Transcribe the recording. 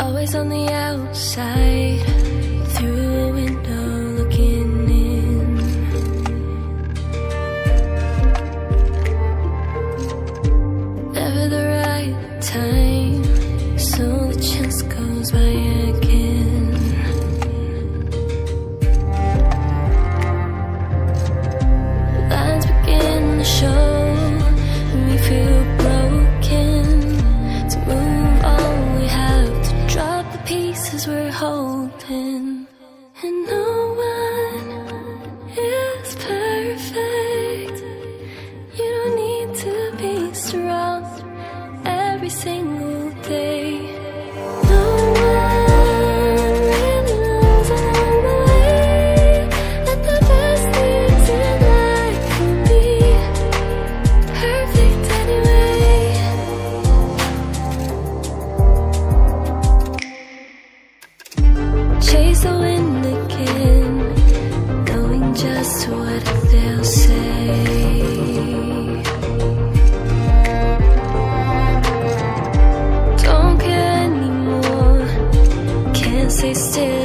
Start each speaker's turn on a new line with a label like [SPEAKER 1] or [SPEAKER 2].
[SPEAKER 1] Always on the outside, through a window looking in. Never the right time, so the chance goes by again. Lines begin to show, we're holding. And no one is perfect. You don't need to be strong every single just what they'll say. Don't care anymore, can't stay still